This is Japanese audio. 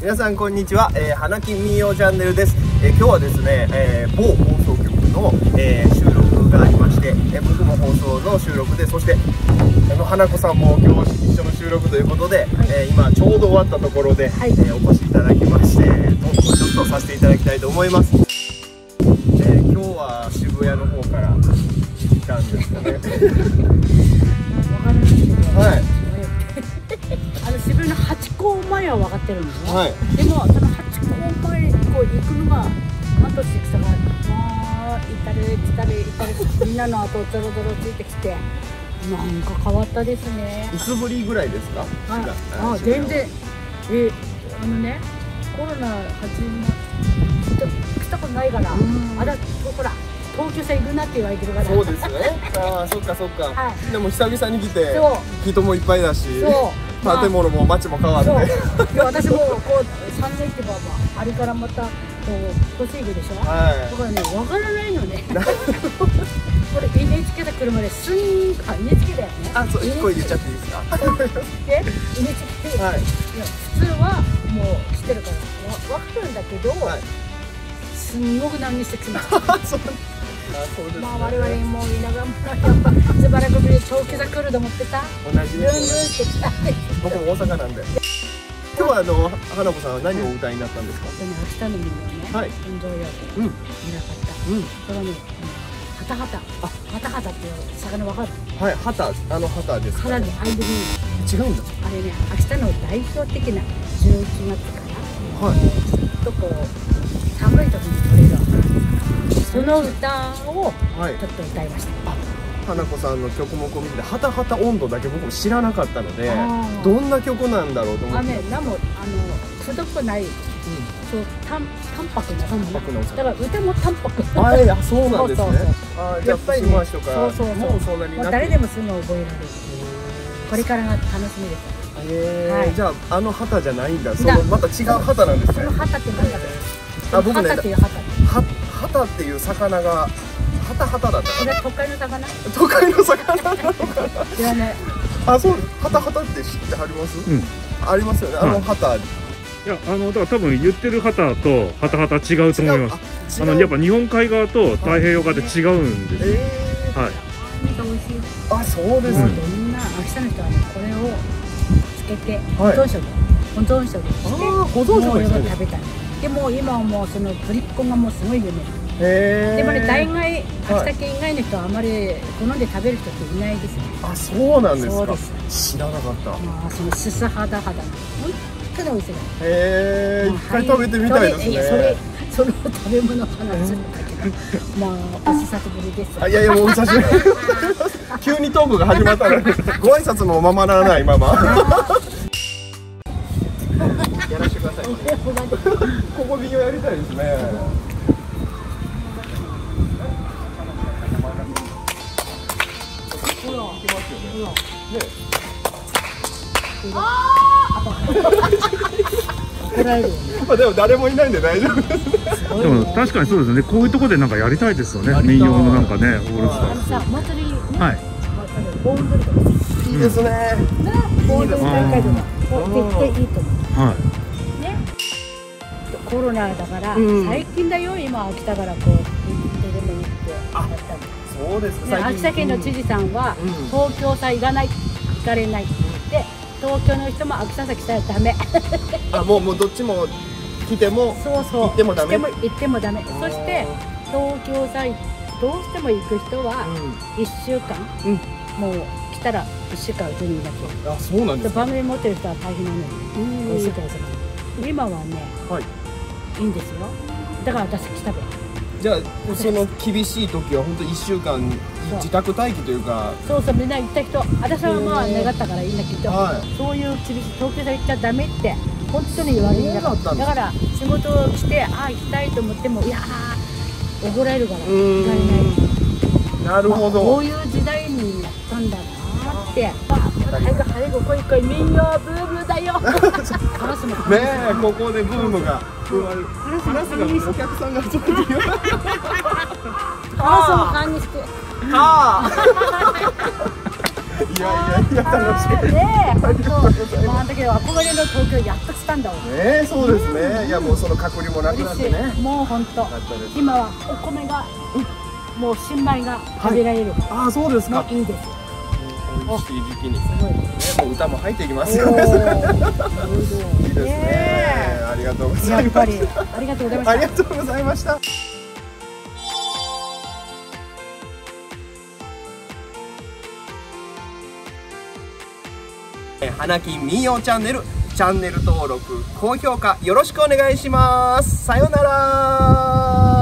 皆さんこんにちは、えー、花金民謡チャンネルです、えー今日はですね、えー某放送局の、えー収録がありまして、えー僕も放送の収録でそしてあの花子さんも今日一緒の収録ということで、えー今ちょうど終わったところで、はい。えーお越しいただきましてちょっとさせていただきたいと思います、えー今日は渋谷の方から来たんですよね。わかるんですけど、はい前は分かってるんですよ、はい。でもそのハチ公前こう行くのがなんとしてきたがまあ行ったり来たり行ったりみんなの後をゾロゾロついてきてなんか変わったですね。いつぶりぐらいですか？あ違うあ全然。えあのねコロナ始まった来たことないからうん。あだほら東京さ行くなって言われてるから。そうですね。ああ、そっかそっか。はでも久々に来てそ、人もいっぱいだし、そう。まあ建物も街も変わって。私もこう3年ってば、まあ、あれからまたこう越していくでしょ、だはからね分からないのねこれ NHK で来るまですんあ NHK だよねい。あ、そう、一個言っちゃっていいですか？で NHK はい。いや普通はもう知ってるからわ分かるんだけど、はい。すんごく難にしてきました まあ我々もいながらやっぱしばらくぶりに東京が来ると思ってさ同じルンルン。してきたんで僕も大阪なんで。今日はあの花子さんは何をお歌いになったんですか？でね秋田のみんなね、はい運動用でうん。見なかったうん。これはね、ハタハタ、あ、ハタハタっていう魚わかる。はい、旗、あの旗ですか？さらにアイドル違うんだ。あれね、秋田の代表的な11月から、はい。ずっとこう寒の歌をはいちょ。っと歌いました。花子さんの曲目を見て、はたはた温度だけ僕も知らなかったのでどんな曲なんだろうと思って。あね、もあのくどくない、そう淡淡白な淡白なだから歌も淡白。あい、あ、そうなんですねそやっぱりそうそうそうもうそんなに誰でもすぐ覚えられる。これからが楽しみです。えーはいじゃああの旗じゃないんだそだのまた違う旗なんですねその旗って何だろう。あ僕ね旗っていう旗。は旗っていう魚が旗旗だったかな？これは都会の魚？都会の魚なのか知らな？い。なあそう旗旗って知ってはります、うん。ありますよね。あの旗、いやあのだから多分言ってる旗と旗旗違うと思います。あ違う。あのやっぱ日本海側と太平洋側で違うんですよ。えはい。あそうです、もううん。みんな秋田の人はねこれをつけて保はい。存食、保存食にしてあー保存食食べたい。でも今はもうそのぶりっ子がもうすごい有名。でもね大概はい。秋田県以外の人はあまり好んで食べる人っていないですね。あそうなんですか。知らなかった。へまあそのすす肌肌の本当に美味しい。の。え一回食べてみたいですね、それその食べ物の話するんだけど、まあお久しぶりです。あいやいやもうお久しぶり 急にトークが始まったのでご挨拶もままならないままここ美容やりたいですねほら行きますよねね怒られるよね。まあでも誰もいないんで大丈夫ですでも確かにそうですねこういうところでなんかやりたいですよね民謡のなんかねオールスあのさ祭りね、ターはい盆踊りとかいいですね、大会とか、絶対いいと思う。はね。コロナだから、うん。最近だよ今秋田からこう行ってでも行って。やったの。そうですね、秋田県の知事さんは、うん。東京さ行かない行かれないで東京の人も秋田さ来たらダメ。あもうもうどっちも来てもそうそう。行ってもダメ？行ってもダメ。そして東京さどうしても行く人はう1週間、うん。もう来たら1週間うちにいなきゃんあそうなんでですか。番組持ってる人は大変なのよ。うん。1週間今はねはいいいんですよ。だから私来たべじゃあその厳しい時は本当一週間自宅待機というか。そうそうみんな行った人私はまあ願ったからいいんだけど、はい。そういう厳しい東京さ行っちゃダメって本当に言われるんだそうだから仕事をしてああ行きたいと思ってもいやー怒られるからう行かれない。なるほまあこどういう時代になったんだなってい来い民謡ブームだよねえここでブームが。生まれるカラスも話すがお客さんがちょっと言うカラスも勘にしてああいやいや楽しいねえ本当まあだけど憧れの東京やっと来たんだわねそうですね。いやもうその隔離もなくなってね。いもう本当。今はお米がもう新米が食べられる。ああそうですか。いいです美味しい時期にねもう歌も入っていきますおよ いいですね。ありがとうございますやっぱりありがとうございまありしたがとうございました。えー花金民謡チャンネルチャンネル登録高評価よろしくお願いします。さようなら